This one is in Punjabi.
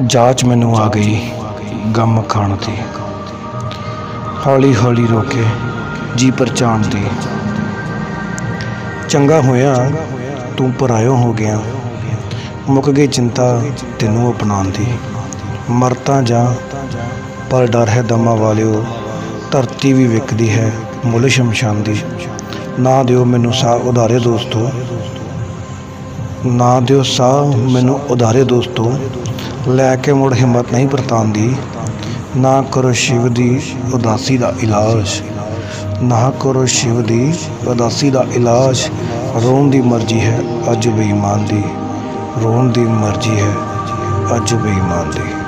ਜਾਚ ਮੈਨੂੰ ਆ ਗਈ ਗਮ ਖਾਣ ਦੀ ਹੌਲੀ ਹੌਲੀ ਰੋਕੇ ਜੀ ਪਰਚਾਣ ਦੀ ਚੰਗਾ ਹੋਇਆ, ਤੂੰ ਪਰਾਇਓ ਹੋ ਗਿਆ। ਮੁੱਕ ਗਈ ਚਿੰਤਾ ਤੈਨੂੰ ਅਪਣਾਉਣ ਦੀ। ਮਰਤਾ ਜਾਂ, ਪਰ ਡਰ ਹੈ ਦਮਾ ਵਾਲਿਓ। ਧਰਤੀ ਵੀ ਵਿਕਦੀ ਹੈ ਮੁੱਲ ਸ਼ਮਸ਼ਾਨ ਦੀ। ਨਾ ਦਿਓ ਮੈਨੂੰ ਸਾਹ ਉਧਾਰੇ ਦੋਸਤੋ। ਨਾ ਦਿਓ ਸਾਹ ਮੈਨੂੰ ਉਧਾਰੇ ਦੋਸਤੋ। ਲੈ ਕੇ ਮੁੜ ਹਿੰਮਤ ਨਹੀਂ ਪਰਤਾਉਂਦੀ ਨਾ ਕਰੋ ਸ਼ਿਵ ਦੀ ਉਦਾਸੀ ਦਾ ਇਲਾਜ। ਨਾ ਕਰੋ ਸ਼ਿਵ ਦੀ ਉਦਾਸੀ ਦਾ ਇਲਾਜ। ਰੋਣ ਦੀ ਮਰਜ਼ੀ ਹੈ, ਅੱਜ ਬੇਈਮਾਨ ਦੀ। ਰੋਣ ਦੀ ਮਰਜ਼ੀ ਹੈ, ਅੱਜ ਬੇਈਮਾਨ ਦੀ।